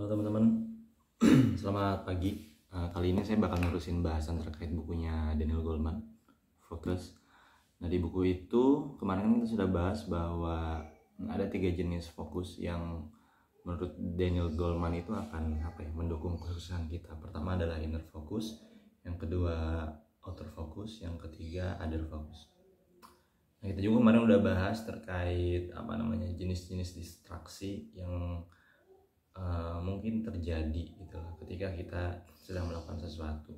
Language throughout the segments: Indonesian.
Halo teman-teman, selamat pagi. Uh, kali ini saya bakal ngurusin bahasan terkait bukunya Daniel Goleman, Focus. Nah di buku itu kemarin kan kita sudah bahas bahwa ada tiga jenis fokus yang menurut Daniel Goleman itu akan apa ya mendukung kesuksesan kita. Pertama adalah inner focus, yang kedua outer focus, yang ketiga other focus. Nah, kita juga kemarin udah bahas terkait apa namanya jenis-jenis distraksi yang uh, mungkin terjadi gitu ketika kita sedang melakukan sesuatu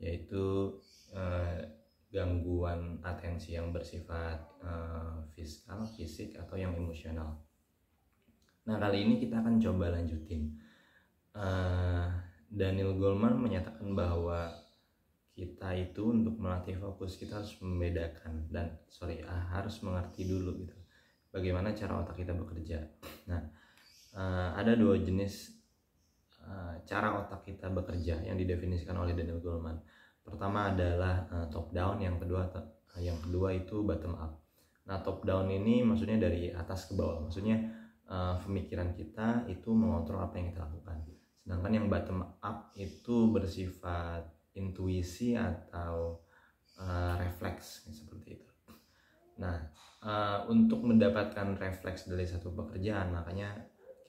yaitu uh, gangguan atensi yang bersifat uh, fiskal, fisik atau yang emosional. Nah kali ini kita akan coba lanjutin. Uh, Daniel Goleman menyatakan bahwa kita itu untuk melatih fokus kita harus membedakan dan sorry ah, harus mengerti dulu gitu bagaimana cara otak kita bekerja nah uh, ada dua jenis uh, cara otak kita bekerja yang didefinisikan oleh Daniel Goleman. Pertama adalah uh, top down yang kedua yang kedua itu bottom up. Nah top down ini maksudnya dari atas ke bawah. Maksudnya uh, pemikiran kita itu mengontrol apa yang kita lakukan. Sedangkan yang bottom up itu bersifat intuisi atau uh, refleks seperti itu. Nah, uh, untuk mendapatkan refleks dari satu pekerjaan, makanya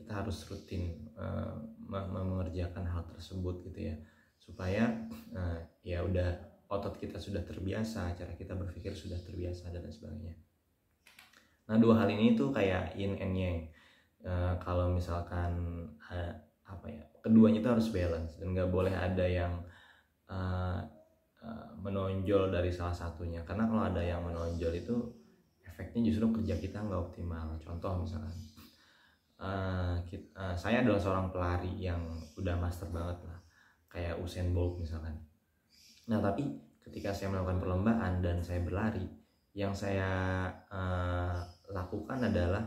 kita harus rutin uh, mengerjakan hal tersebut gitu ya, supaya uh, ya udah otot kita sudah terbiasa, cara kita berpikir sudah terbiasa dan sebagainya. Nah, dua hal ini tuh kayak yin and yang. Uh, kalau misalkan uh, apa ya, keduanya itu harus balance dan nggak boleh ada yang uh, uh, menonjol dari salah satunya karena kalau ada yang menonjol itu efeknya justru kerja kita nggak optimal contoh misalkan uh, kita, uh, saya adalah seorang pelari yang udah master banget lah. Kayak Usain Bolt misalkan. Nah tapi ketika saya melakukan perlombaan dan saya berlari yang saya uh, lakukan adalah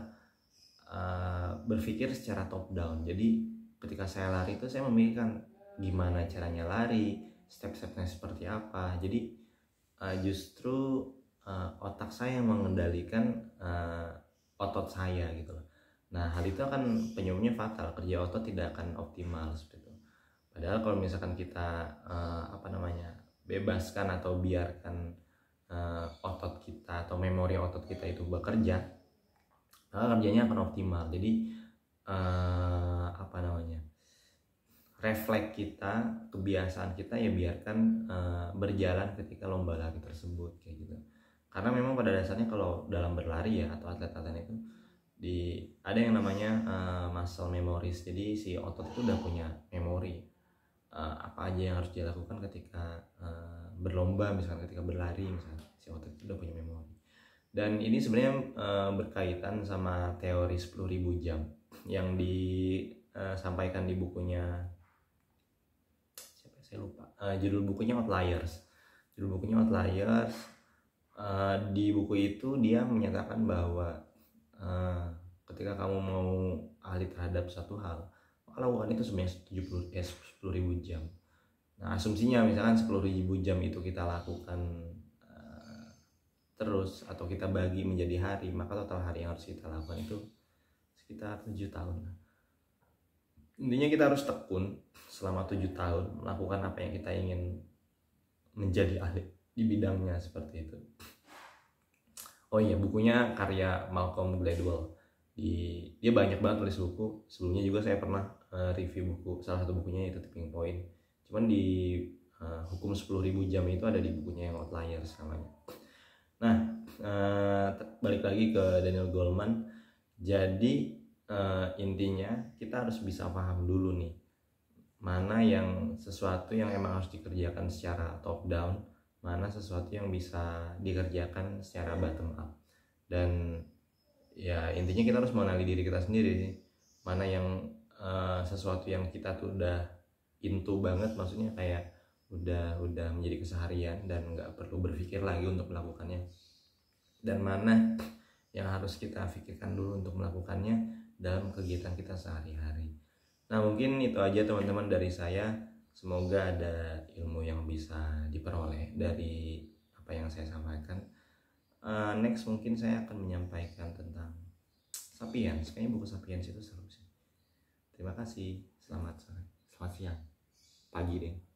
uh, berpikir secara top down. Jadi ketika saya lari itu saya memikirkan gimana caranya lari step-stepnya seperti apa. Jadi uh, justru uh, otak saya yang mengendalikan uh, otot saya gitu loh nah hal itu akan penyebabnya fatal. Kerja otot tidak akan optimal seperti itu. Padahal kalau misalkan kita uh, apa namanya bebaskan atau biarkan uh, otot kita atau memori otot kita itu bekerja maka kerjanya akan optimal. Jadi uh, apa namanya refleks kita, kebiasaan kita ya biarkan uh, berjalan ketika lomba lari tersebut kayak gitu. Karena memang pada dasarnya kalau dalam berlari ya atau atlet-atlet itu di ada yang namanya uh, muscle memories. Jadi si otot itu udah punya memori uh, apa aja yang harus dilakukan ketika uh, berlomba misalnya ketika berlari misalnya si otot itu udah punya memori. Dan ini sebenarnya uh, berkaitan sama teori 10.000 jam yang disampaikan di bukunya saya lupa uh, judul bukunya Outliers judul bukunya Outliers uh, di buku itu dia menyatakan bahwa uh, ketika kamu mau ahli terhadap satu hal maka lakukan itu sebanyak 70 eh, 10 ribu jam. Nah asumsinya misalkan 10 ribu jam itu kita lakukan uh, terus atau kita bagi menjadi hari maka total hari yang harus kita lakukan itu sekitar 7 tahun. Intinya kita harus tekun selama tujuh tahun melakukan apa yang kita ingin menjadi ahli di bidangnya seperti itu oh iya bukunya karya Malcolm Gladwell. Di dia banyak banget tulis buku. Sebelumnya juga saya pernah uh, review buku salah satu bukunya itu tipping point. Cuman di uh, hukum 10.000 jam itu ada di bukunya yang outliers namanya. Nah uh, balik lagi ke Daniel Goleman. Jadi uh, intinya kita harus bisa paham dulu nih mana yang sesuatu yang emang harus dikerjakan secara top down mana sesuatu yang bisa dikerjakan secara bottom up dan ya intinya kita harus mengenali diri kita sendiri mana yang uh, sesuatu yang kita tuh udah into banget maksudnya kayak udah udah menjadi keseharian dan nggak perlu berpikir lagi untuk melakukannya dan mana yang harus kita pikirkan dulu untuk melakukannya dalam kegiatan kita sehari-hari. Nah mungkin itu aja teman-teman dari saya. Semoga ada ilmu yang bisa diperoleh dari apa yang saya sampaikan. Uh, next mungkin saya akan menyampaikan tentang Sapiens. Kayaknya buku Sapiens itu seru sih. Terima kasih. selamat sore selamat siang pagi deh